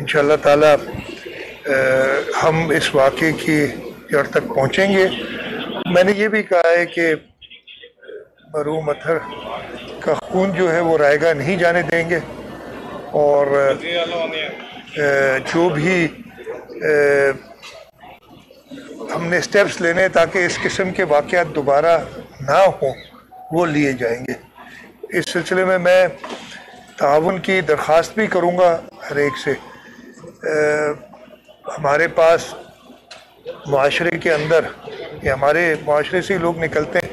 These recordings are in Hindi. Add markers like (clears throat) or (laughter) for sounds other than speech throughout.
इन ताला हम इस वाक़े की जड़ तक पहुँचेंगे। मैंने ये भी कहा है कि मरूम अथर का खून जो है वो रायगा नहीं जाने देंगे और जो भी हमने स्टेप्स लेने ताकि इस किस्म के वाक़ दोबारा ना हों, वो लिए जाएँगे। इस सिलसिले में मैं ताउन की दरख्वास्त भी करूँगा हर एक से। हमारे पास माशरे के अंदर, या हमारे माशरे से लोग निकलते हैं।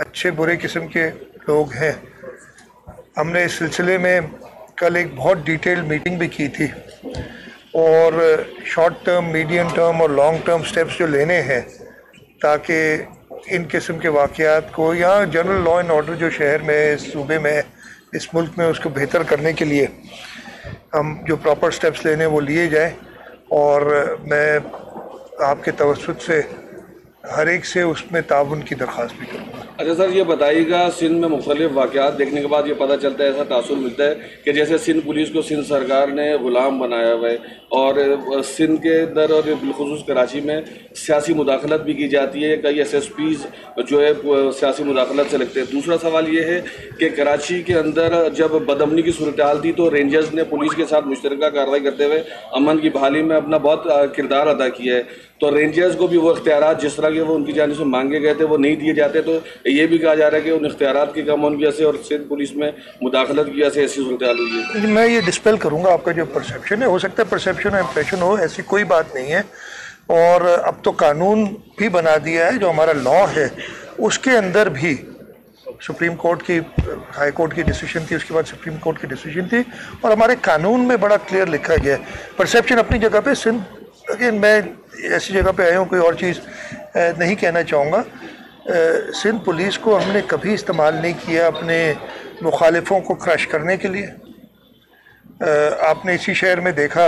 अच्छे बुरे किस्म के लोग हैं। हमने इस सिलसिले में कल एक बहुत डिटेल मीटिंग भी की थी और शॉर्ट टर्म, मीडियम टर्म और लॉन्ग टर्म स्टेप्स जो लेने हैं ताकि इन किस्म के वाक़ात को यहाँ जनरल लॉ एंड ऑर्डर जो शहर में, सूबे में, इस मुल्क में उसको बेहतर करने के लिए हम जो प्रॉपर स्टेप्स लेने वो लिए जाए और मैं आपके तवसत से हर एक से उसमें ताउन की दरख्वास्त भी करूँगा। अच्छा सर, ये बताइएगा, सिंध में मुख्तलिफ़ वाक़ात देखने के बाद ये पता चलता है, ऐसा तासुर मिलता है कि जैसे सिंध पुलिस को सिंध सरकार ने ग़ुलाम बनाया हुआ है और सिंध के अंदर और बिलखसूस कराची में सियासी मुदाखलत भी की जाती है, कई एस एस पीज़ जो है सियासी मुदाखलत से लगते हैं। दूसरा सवाल ये है कि कराची के अंदर जब बदमनी की सूरत हाल थी तो रेंजर्स ने पुलिस के साथ मुश्तरका कार्रवाई करते हुए अमन की बहाली में अपना बहुत किरदार अदा किया है। तो रेंजर्स को भी वो इख्तियार जिस तरह के वो उनकी जानी से मांगे गए थे, वो नहीं दिए जाते तो ये भी कहा जा रहा है कि उन इख्तियार की कम होने की वजह से और सिंध पुलिस में मुदाखलत की वजह से ऐसी सूरत हुई है। मैं ये डिस्पेल करूँगा आपका जो परसेप्शन है। हो सकता है परसेप्शन इम्प्रेशन हो, ऐसी कोई बात नहीं है। और अब तो कानून भी बना दिया है, जो हमारा लॉ है, उसके अंदर भी सुप्रीम कोर्ट की, हाई कोर्ट की डिसीज़न थी, उसके बाद सुप्रीम कोर्ट की डिसीज़न थी। और हमारे कानून में बड़ा क्लियर लिखा गया है। परसेप्शन अपनी जगह पे सिंध अगेन मैं ऐसी जगह पे आया हूँ, कोई और चीज़ नहीं कहना चाहूँगा। सिंध पुलिस को हमने कभी इस्तेमाल नहीं किया अपने मुखालिफों को क्रश करने के लिए। आपने इसी शहर में देखा,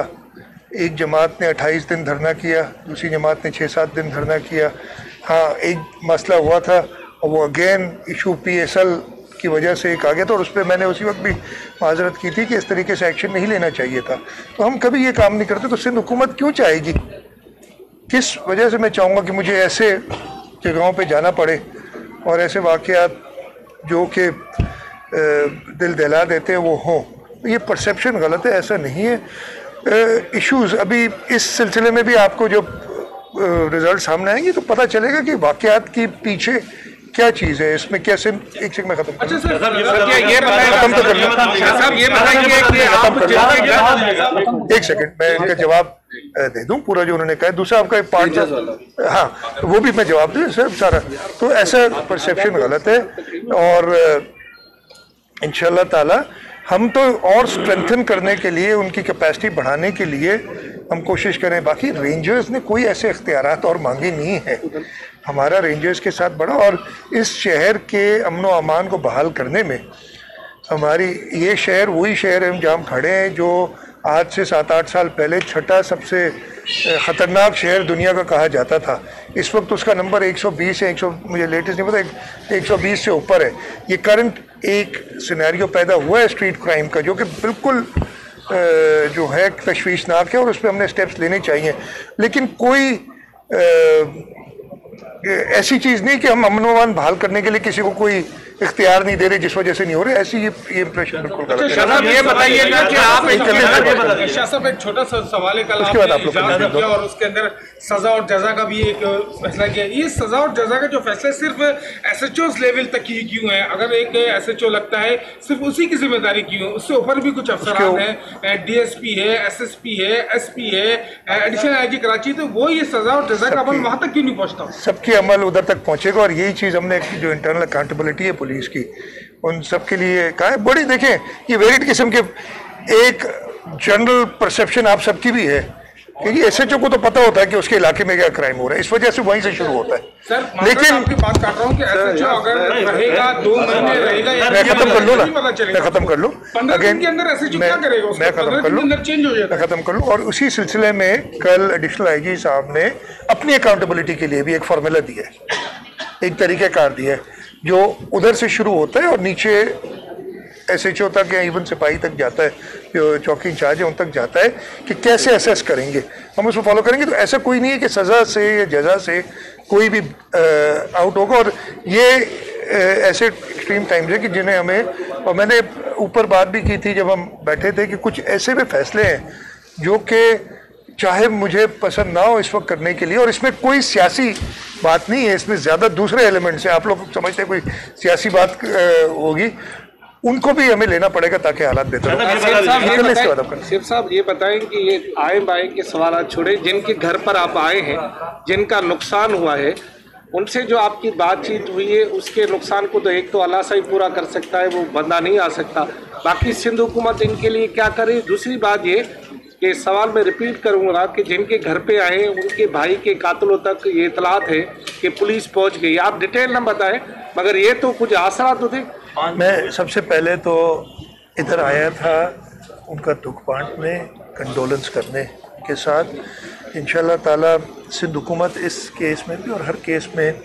एक जमात ने 28 दिन धरना किया, दूसरी जमात ने 6-7 दिन धरना किया। हाँ एक मसला हुआ था, और वो अगेन इशू पीएसएल की वजह से एक आ गया था और उस पर मैंने उसी वक्त भी माजरत की थी कि इस तरीके से एक्शन नहीं लेना चाहिए था। तो हम कभी ये काम नहीं करते तो सिंध हुकूमत क्यों चाहेगी? किस वजह से मैं चाहूँगा कि मुझे ऐसे जगहों पे जाना पड़े और ऐसे वाक़यात जो कि दिल दहला देते हैं, वो हों। ये परसेप्शन गलत है, ऐसा नहीं है। इश्यूज़ अभी इस सिलसिले में भी आपको जो रिज़ल्ट सामने आएँगे तो पता चलेगा कि वाक़यात के पीछे क्या चीज़ है? इसमें कैसे एक सेकंड में ख़त्म अच्छा सर ये ये खत्म तो कर ये बताइए एक सेकंड मैं इनका जवाब दे दूँ पूरा जो उन्होंने कहा? दूसरा आपका एक पार्ट हाँ वो भी मैं जवाब दूँ सर सारा। तो ऐसा परसेप्शन गलत है और इन ताला हम तो और स्ट्रेंथन करने के लिए उनकी कैपेसिटी बढ़ाने के लिए हम कोशिश करें। बाकी रेंजर्स ने कोई ऐसे इख्तियार और मांगे नहीं है। हमारा रेंजर्स के साथ बढ़ा और इस शहर के अमन अमान को बहाल करने में हमारी ये शहर, वही शहर है जहाँ खड़े हैं, जो आज से सात आठ साल पहले छठा सबसे ख़तरनाक शहर दुनिया का कहा जाता था। इस वक्त उसका नंबर 120 है 100 मुझे लेटेस्ट नहीं पता, एक- 120 से ऊपर है। ये करंट एक सिनेरियो पैदा हुआ है स्ट्रीट क्राइम का, जो कि बिल्कुल जो है तशवीशनाक है और उस पर हमने स्टेप्स लेने चाहिए। लेकिन कोई ऐसी चीज़ नहीं कि हम अमन अमान बहाल करने के लिए किसी को कोई इख्तियार नहीं दे रहे जिस वजह से नहीं हो रहे ऐसी ये ये इंप्रेशन बिल्कुल गलत है। शाह साहब ये बताइएगा कि आप एक करने से बात शाह साहब एक छोटा सा सवाल है कल उसके बाद आपने आप लोग। और उसके अंदर सजा और जजा का भी एक फैसला किया। ये सजा और जजा का जो फैसला है सिर्फ़ एस एच ओ लेवल तक ही क्यों है? अगर एक एस एच ओ लगता है सिर्फ़ उसी की ज़िम्मेदारी क्यों है? उससे ऊपर भी कुछ अफसरान उसके हैं डी एस पी है एस एस पी है एस पी है एडिशनल आई जी कराची तो वो ये सजा और जजा का अमल वहाँ तक क्यों नहीं पहुँचता? सबके अमल उधर तक पहुंचेगा और यही चीज़ हमने जो इंटरनल अकाउंटेबिलिटी है पुलिस की। उन सब के लिए कहा है बड़ी देखें ये वेरिड किस्म के एक जनरल परसेप्शन आप सबकी भी है क्योंकि एस एच ओ को तो पता होता है कि उसके इलाके में क्या क्राइम हो रहा है। इस वजह से वहीं से शुरू होता है। सर लेकिन आपकी बात काट रहा हूँ कि एसएचओ अगर रहेगा दो महीने रहेगा मैं खत्म कर लूँ ना? मैं खत्म कर लूँ? के अंदर एस मैं- क्या करेगा मैं खत्म कर लूँ? चेंज हो जाता मैं खत्म कर लूँ? और उसी सिलसिले में कल एडिशनल आईजी साहब ने अपनी अकाउंटेबिलिटी के लिए भी एक फार्मूला दिया है। एक तरीका कार दिया है। जो उधर से शुरू होता है और नीचे एस एच ओ तक या इवन सिपाही तक जाता है, जो चौकी इंचार्ज है, उन तक जाता है कि कैसे असेस करेंगे। हम उसको फॉलो करेंगे तो ऐसा कोई नहीं है कि सज़ा से या जजा से कोई भी आउट होगा। और ये ऐसे एक्सट्रीम टाइम्स है कि जिन्हें हमें, और मैंने ऊपर बात भी की थी जब हम बैठे थे कि कुछ ऐसे भी फैसले हैं जो कि चाहे मुझे पसंद ना हो इस वक्त करने के लिए और इसमें कोई सियासी बात नहीं है इसमें ज़्यादा दूसरे एलिमेंट्स हैं आप लोग समझते हैं कोई सियासी बात होगी उनको भी हमें लेना पड़ेगा ताकि हालात बेहतर हो। सिर्फ़ साहब ये बताएँ कि ये आए बाए के सवाल छोड़े जिनके घर पर आप आए हैं जिनका नुकसान हुआ है उनसे जो आपकी बातचीत हुई है उसके नुकसान को तो एक तो अल्लाह सा ही पूरा कर सकता है वो बंदा नहीं आ सकता। बाकी सिंध हुकूमत इनके लिए क्या करे? दूसरी बात ये कि सवाल मैं रिपीट करूँगा। कि जिनके घर पे आए उनके भाई के कातलों तक ये इतलात है कि पुलिस पहुँच गई। आप डिटेल ना बताएँ, मगर ये तो कुछ आसरा तो थे मैं सबसे पहले तो इधर आया था उनका दुख बांटने कंडोलेंस करने के साथ। इन ताला सिंध हुकूमत इस केस में भी और हर केस में,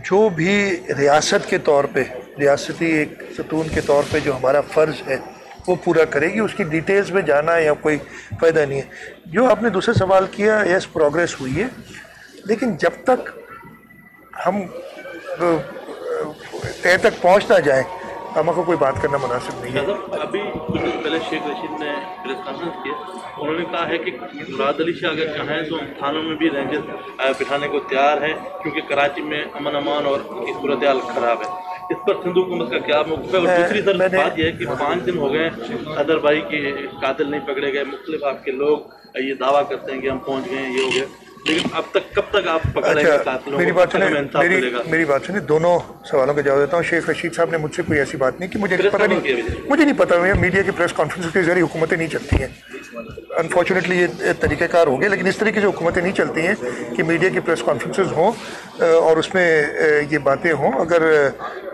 जो भी रियासत के तौर पे, रियासती एक सतून के तौर पे जो हमारा फ़र्ज़ है वो पूरा करेगी, उसकी डिटेल्स में जाना या कोई फ़ायदा नहीं है। जो आपने दूसरा सवाल किया यस प्रोग्रेस हुई है। लेकिन जब तक हम तय तक पहुँच ना जाए हमको कोई बात करना मुनासिब नहीं है। अभी कुछ दिन पहले शेख रशीद ने प्रेस कॉन्फ्रेंस किया। उन्होंने कहा है कि मुराद अली शाह अगर चाहें तो थानों में भी रेंजर बिठाने को तैयार है, क्योंकि कराची में अमन अमान और की सूरत खराब है। इस पर सिंधु हुकूमत का क्या मौक़ है और दूसरी सर बात यह है कि पाँच दिन हो गए अदर भाई के कातिल नहीं पकड़े गए। मुख्तलिफ़ आपके लोग ये दावा करते हैं कि हम पहुँच गए ये हो गए लेकिन अब तक कब तक आप पकड़ेंगे अच्छा मेरी बात सुने मेरी मेरी बात सुने दोनों सवालों का जवाब देता हूँ। शेख रशीद साहब ने मुझसे कोई ऐसी बात नहीं की मुझे पता नहीं मुझे नहीं पता मीडिया की प्रेस कॉन्फ्रेंस के ज़रिए हुकूमतें नहीं चलती हैं। अनफॉर्चुनेटली ये तरीक़ाकार हो गया लेकिन इस तरीके से हुकूमतें नहीं चलती हैं कि मीडिया की प्रेस कॉन्फ्रेंसेज हों और उसमें ये बातें हों, अगर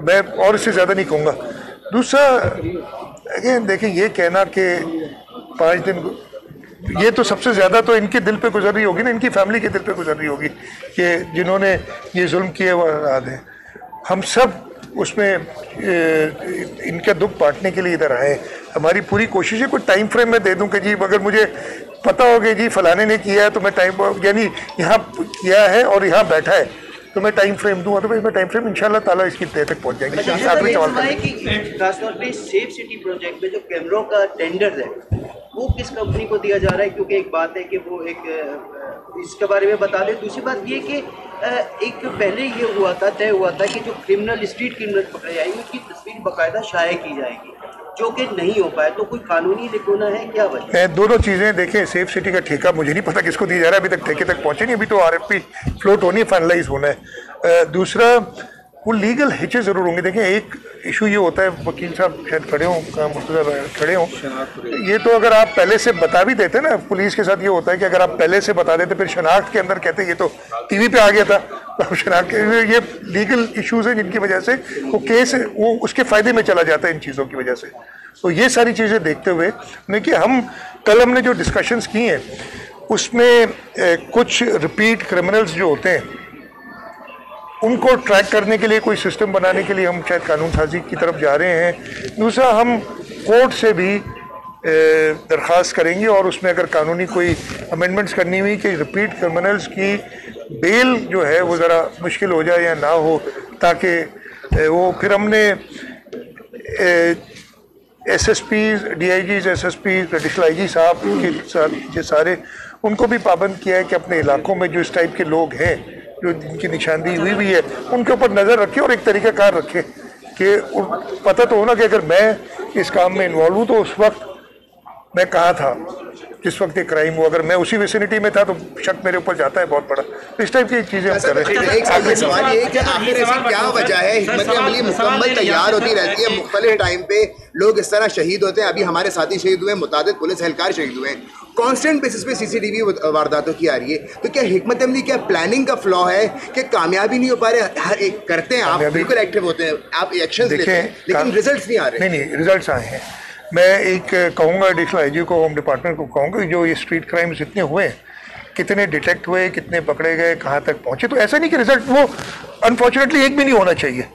मैं और इससे ज़्यादा नहीं कहूँगा दूसरा अगेन देखें ये कहना कि पाँच दिन ये तो सबसे ज़्यादा तो इनके दिल पे गुजर रही होगी ना, इनकी फैमिली के दिल पे गुजर रही होगी कि जिन्होंने ये जुल्म किए वो याद है हम सब उसमें इनका दुख बांटने के लिए इधर आए। हमारी पूरी कोशिश है कोई टाइम फ्रेम में दे दूँ कि जी अगर मुझे पता हो कि जी फलाने ने किया है तो मैं टाइम यानी यहाँ किया है और यहाँ बैठा है तो मैं टाइम फ्रेम दूँ अदरवाइज़ मैं टाइम फ्रेम इंशाल्लाह ताला इसकी तय तक पहुँच जाएगी। आखिरी सवाल खासतौर पर सेफ़ सिटी प्रोजेक्ट में जो कैमरों का टेंडर है वो किस कंपनी को दिया जा रहा है? क्योंकि एक बात है कि वो एक इसके बारे में बता दें। दूसरी बात ये कि एक पहले ये हुआ था तय हुआ था कि जो क्रिमिनल स्ट्रीट क्रिमिनल पकड़े जाएँगे उसकी तस्वीर बाकायदा शाये की जाएगी। जो कि नहीं हो पाए तो कोई कानूनी लिखोना है क्या वजह दोनों चीज़ें देखें सेफ़ सिटी का ठेका मुझे नहीं पता किसको दिया जा रहा है, अभी तक ठेके तक पहुँचे नहीं, अभी तो आरएमपी फ्लोट होनी है फाइनलाइज होना है। दूसरा वो लीगल हिचे ज़रूर होंगे। देखें एक इशू ये होता है, वकील साहब शायद खड़े हों मुर्तज़ा खड़े हों। ये तो अगर आप पहले से बता भी देते ना, पुलिस के साथ ये होता है कि अगर आप पहले से बता देते, फिर शनाख्त के अंदर कहते, ये तो टीवी पे आ गया था तो शनाख्त ये लीगल इशूज़ हैं जिनकी वजह से वो केस वो उसके फ़ायदे में चला जाता है इन चीज़ों की वजह से। तो ये सारी चीज़ें देखते हुए कि हम, कल हमने जो डिस्कशंस की हैं, उसमें कुछ रिपीट क्रिमिनल्स जो होते हैं उनको ट्रैक करने के लिए, कोई सिस्टम बनाने के लिए हम शायद कानून साजी की तरफ़ जा रहे हैं। दूसरा, हम कोर्ट से भी दरख्वास्त करेंगे और उसमें अगर कानूनी कोई अमेंडमेंट्स करनी हुई कि रिपीट क्रिमिनल्स की बेल जो है, वो ज़रा मुश्किल हो जाए या ना हो, ताकि वो फिर हमने S S P D I G S S P additional I G साहब के साथ ये सारे, उनको भी पाबंद किया है कि अपने इलाकों में जो इस टाइप के लोग हैं जो जिनकी निशानदी हुई हुई है, उनके ऊपर नज़र रखें और एक तरीक़ाकार रखें कि पता तो होना कि अगर मैं इस काम में इन्वॉल्व हूँ तो उस वक्त मैं कहा था जिस वक्त ये क्राइम हुआ? अगर मैं उसी विसिनिटी में था तो शक मेरे ऊपर जाता है बहुत बड़ा। तो इस टाइप की चीज़ें हम कर रहे हैं। एक सवाल ये है कि आखिर ऐसी क्या वजह है? हिकमत अमली मुकम्मल तैयार होती रहती है। मुख्तलिफ़ टाइम पे लोग इस तरह शहीद होते हैं। अभी हमारे साथी शहीद हुए मुताद पुलिस एहलकार शहीद हुए हैं। कांस्टेंट बेसिस पे सीसीटीवी वारदातों की आ रही है। तो क्या हिकमत अमली क्या प्लानिंग का फ्लॉ है कि कामयाबी नहीं हो पा रहे? हर एक करते हैं आप बिल्कुल एक्टिव होते हैं। आप एक्शन लेते हैं लेकिन रिज़ल्ट नहीं आ रहे। नहीं नहीं रिजल्ट्स आए हैं। मैं एक कहूँगा एडिशनल आई को, होम डिपार्टमेंट को कहूँगा, जो ये स्ट्रीट क्राइम्स इतने हुए कितने डिटेक्ट हुए, कितने पकड़े गए, कहाँ तक पहुँचे तो ऐसा नहीं कि रिज़ल्ट, वो अनफॉर्चुनेटली एक भी नहीं होना चाहिए।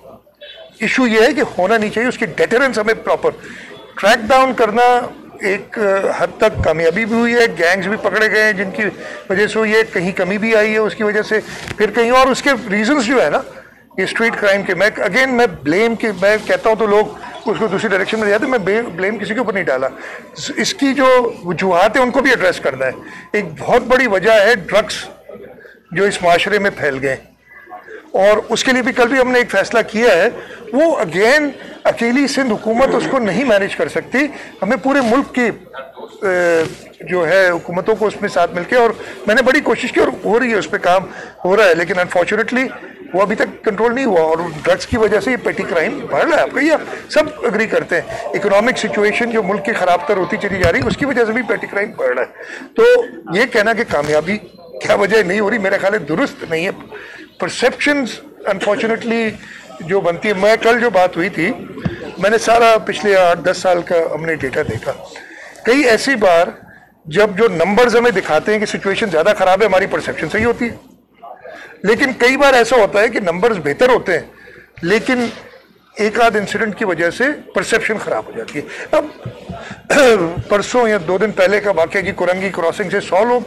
इशू ये है कि होना नहीं चाहिए, उसकी डेटरेंस हमें प्रॉपर ट्रैक डाउन करना एक हद तक कामयाबी भी हुई है गैंग्स भी पकड़े गए हैं, जिनकी वजह से है कहीं कमी भी आई है, उसकी वजह से फिर कहीं और उसके रीजंस जो है ना, ये स्ट्रीट क्राइम के, मैं अगेन मैं ब्लेम के, मैं कहता हूँ तो लोग उसको दूसरी डायरेक्शन में दिया तो मैं ब्लेम किसी के ऊपर नहीं डाला। इसकी जो वजूहत है, उनको भी एड्रेस करना है। एक बहुत बड़ी वजह है ड्रग्स जो इस माशरे में फैल गए। और उसके लिए भी कल भी हमने एक फैसला किया है, वो अगेन अकेली सिंध हुकूमत उसको नहीं मैनेज कर सकती। हमें पूरे मुल्क की जो है हुकूमतों को उसमें साथ मिलके, और मैंने बड़ी कोशिश की और हो रही है उस पर काम हो रहा है, लेकिन अनफॉर्चुनेटली वो अभी तक कंट्रोल नहीं हुआ और ड्रग्स की वजह से ये पेटी क्राइम बढ़ रहा है। आपका ये सब अग्री करते हैं। इकोनॉमिक सिचुएशन जो मुल्क की खराब तर होती चली जा रही है, उसकी वजह से भी पेटी क्राइम बढ़ रहा है। तो ये कहना कि कामयाबी क्या वजह नहीं हो रही? मेरे ख्याल दुरुस्त नहीं है। परसेप्शन अनफॉर्चुनेटली जो बनती है। मैं कल जो बात हुई थी, मैंने सारा पिछले आठ, दस साल का हमने डेटा देखा। कई ऐसी बार जब जो नंबर्स हमें दिखाते हैं कि सिचुएशन ज़्यादा खराब है, हमारी परसेप्शन सही होती है। लेकिन कई बार ऐसा होता है कि नंबर्स बेहतर होते हैं लेकिन एक आध इंसिडेंट की वजह से परसेप्शन खराब हो जाती है। अब (clears throat) परसों या दो दिन पहले का वाक्य की कुरंगी क्रॉसिंग से सौ लोग।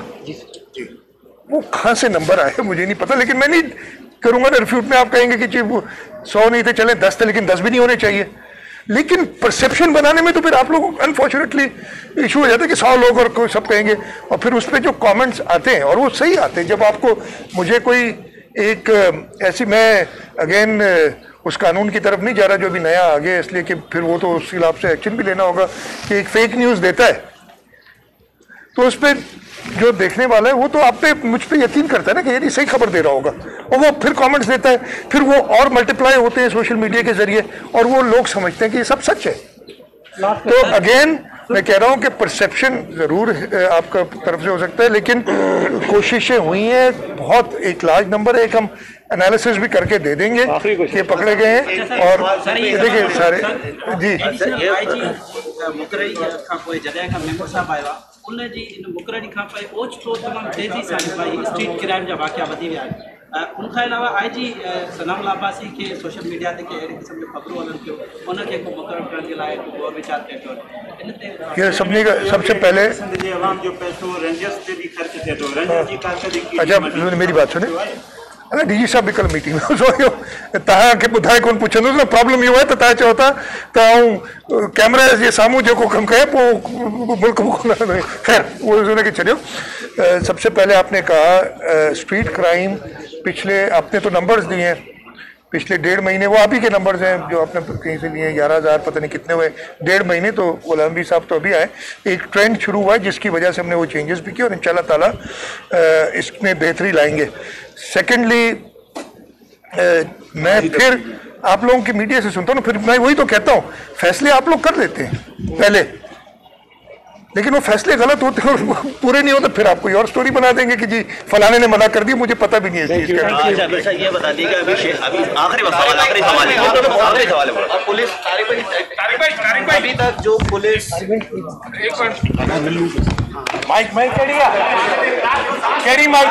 वो कहाँ से नंबर आए मुझे नहीं पता लेकिन मैं नहीं करूँगा ना रिफ्यूट में आप कहेंगे कि जी वो सौ नहीं थे चले दस थे लेकिन दस भी नहीं होने चाहिए। लेकिन परसेप्शन बनाने में तो फिर आप लोग अनफॉर्चुनेटली इशू हो जाता है कि सौ लोग और कोई सब कहेंगे। और फिर उस पर जो कमेंट्स आते हैं और वो सही आते हैं। जब आपको मुझे कोई एक ऐसी मैं अगेन उस कानून की तरफ़ नहीं जा रहा जो अभी नया आ गया इसलिए कि फिर वो तो उस खिलाफ से एक्शन भी लेना होगा कि एक फेक न्यूज़ देता है। तो उस पर जो देखने वाला है वो तो आप पे मुझ पे यकीन करता है ना कि यदि सही खबर दे रहा होगा। और वो फिर कमेंट्स देता है फिर वो और मल्टीप्लाई होते हैं सोशल मीडिया के ज़रिए और वो लोग समझते हैं कि ये सब सच है। तो अगेन मैं कह रहा हूँ कि परसेप्शन ज़रूर आपका तरफ़ से हो सकता है लेकिन कोशिशें हुई हैं बहुत एक लार्ज नंबर है एक हम एनालिसिस भी करके दे देंगे ये पकड़े गए हैं और देखिए सारे जी। मुकरई खां पोइ जॾहिं खां मेंबर साहब आयो आहे उन जी इन मुकररी खां पोइ ओचितो तमामु तेज़ी सां स्ट्रीट क्राइम जा वाक़िया वधी विया आहिनि उनखां अलावा आई जी सनाम लाबासी खे सोशल मीडिया ते के अहिड़े क़िस्म जूं ख़बरूं हलनि थियूं उनखे को मुक़ररु करण जे लाइ को वीचार कयो पियो इन ते ये सभिनी का सबसे पहले सिंध जे अवाम जो पैसो रंजस ते बि ख़र्च थिए थो रंजस जी कारकर्दगी अच्छा मेरी बात सुने। अरे डी जी साहब बि कल्ह मीटिंग में इहो तव्हांखे ॿुधाए कोन पुछंदुसि न प्रॉब्लम इहो आहे त तव्हां चओ था त आऊँ कैमरा जे साम्हूं जेको कमु कयां पोइ मुल्क कोन ख़ैर उहो हुनखे छॾियो सबसे पहले आपने कहा स्ट्रीट क्राइम पिछले, आपने तो नंबर्स दिए हैं। पिछले डेढ़ महीने, वो आप ही के नंबर्स हैं जो आपने कहीं से लिए ग्यारह हज़ार, पता नहीं कितने हुए। डेढ़ महीने तो गुलामवी साहब तो अभी आए। एक ट्रेंड शुरू हुआ है, जिसकी वजह से हमने वो चेंजेस भी किए और इन ताला इसमें बेहतरी लाएँगे। सेकेंडली मैं फिर आप लोगों की मीडिया से सुनता हूँ फिर मैं वही तो कहता हूँ, फैसले आप लोग कर लेते हैं, पहले। लेकिन वो फैसले गलत होते हैं और पूरे नहीं होते फिर आप कोई और स्टोरी बना देंगे कि जी फलाने ने मना कर दी मुझे पता भी नहीं है इस चीज़ का। अच्छा अच्छा ये बता दीजिएगा अभी अभी आखिरी सवाल आखिरी सवाल है। आखिरी सवाल है पुलिस अभी तक जो पुलिस माइक माइक केड़ी माइक